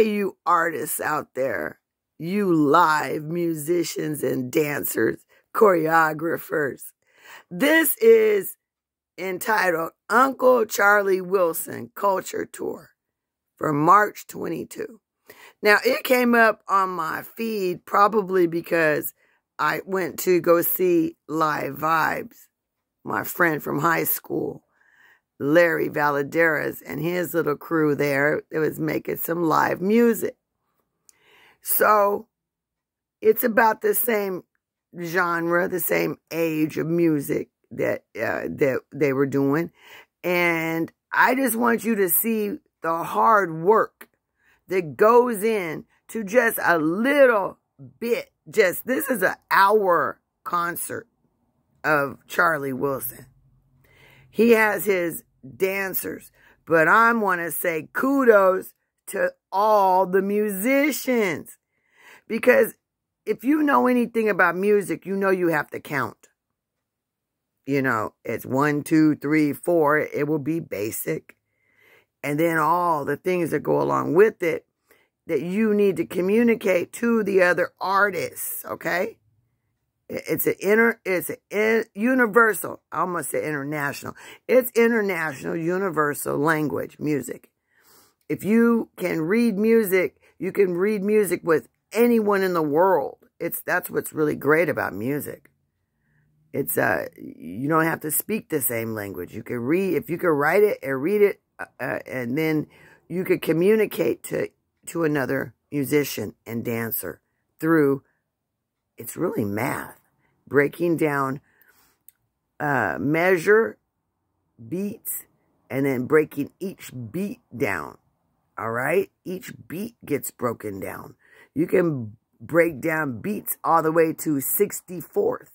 Hey, you artists out there, you live musicians and dancers, choreographers. This is entitled Uncle Charlie Wilson Culture Tour for March 22. Now, it came up on my feed probably because I went to go see Live Vibes, my friend from high school. Larry Valadares and his little crew there that was making some live music. So it's about the same genre, the same age of music that uh, that they were doing, and I just want you to see the hard work that goes in to just a little bit. Just this is an hour concert of Charlie Wilson. He has his dancers. But I want to say kudos to all the musicians. Because if you know anything about music, you know you have to count. You know, it's one, two, three, four. It will be basic. And then all the things that go along with it that you need to communicate to the other artists, okay? It's an inter, it's an universal, I almost say international. It's international, universal language, music. If you can read music, you can read music with anyone in the world. It's, that's what's really great about music. It's, uh, you don't have to speak the same language. You can read, if you can write it and read it, uh, uh and then you could communicate to, to another musician and dancer through, it's really math breaking down uh, measure, beats, and then breaking each beat down. All right? Each beat gets broken down. You can break down beats all the way to 64th.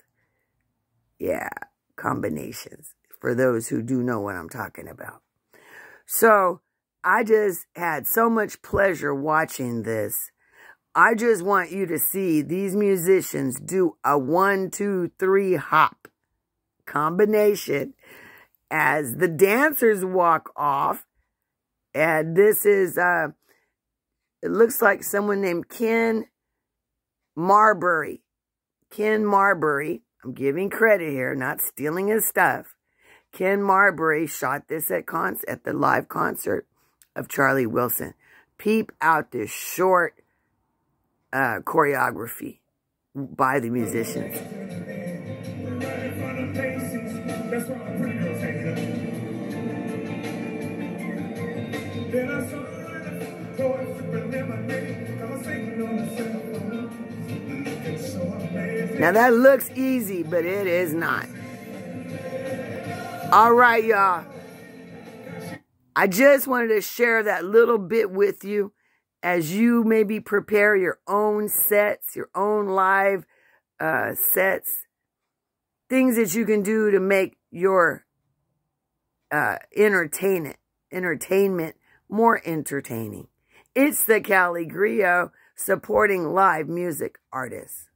Yeah, combinations for those who do know what I'm talking about. So I just had so much pleasure watching this. I just want you to see these musicians do a one, two, three hop combination as the dancers walk off. And this is, uh, it looks like someone named Ken Marbury. Ken Marbury. I'm giving credit here, not stealing his stuff. Ken Marbury shot this at, con at the live concert of Charlie Wilson. Peep out this short uh, choreography by the musicians. Now that looks easy, but it is not. All right, y'all. I just wanted to share that little bit with you as you maybe prepare your own sets, your own live uh, sets, things that you can do to make your uh, entertainment, entertainment more entertaining. It's the Cali Griot supporting live music artists.